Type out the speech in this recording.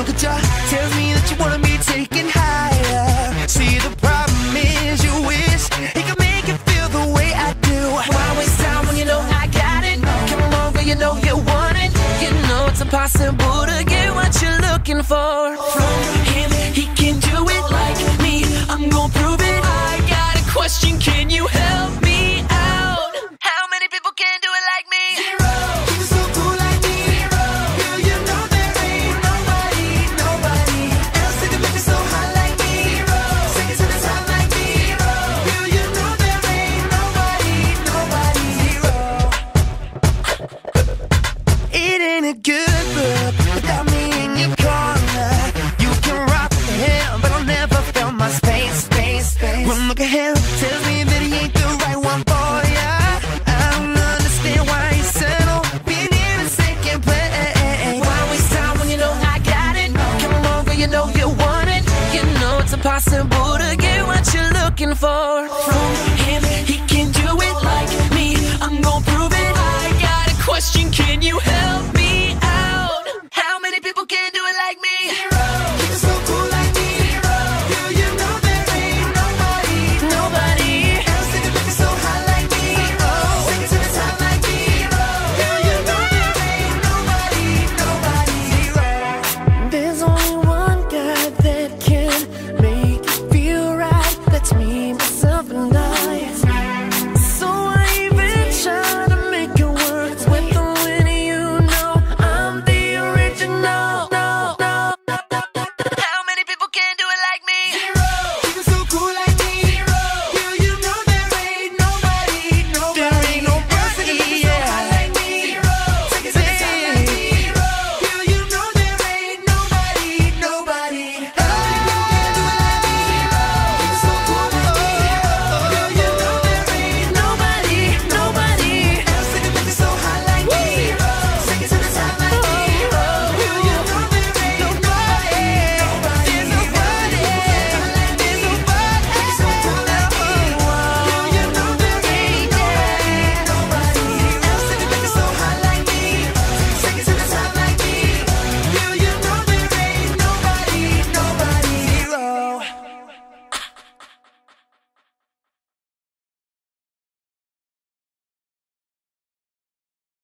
look at ya. Tells me that you wanna be taken higher. See, the problem is you wish he could make you feel the way I do. Why waste time when you know I got it? Come along, girl, you know you want it. You know it's impossible to get what you're looking for space. One look him, tells me that he ain't the right one for ya. I don't understand why he's settle being in a second place. Why waste time when you know I got it? Come over, you know you want it. You know it's impossible to get what you're looking for. From him, he can do it like me. I'm gonna prove it. I got a question, can you help?